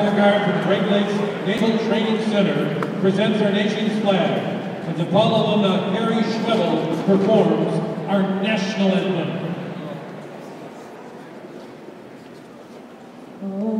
Coast Guard from Great Lakes Naval Training Center presents our nation's flag, DePaul alumna Carrie Schwebl performs our national anthem. You